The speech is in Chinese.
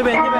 这边这边。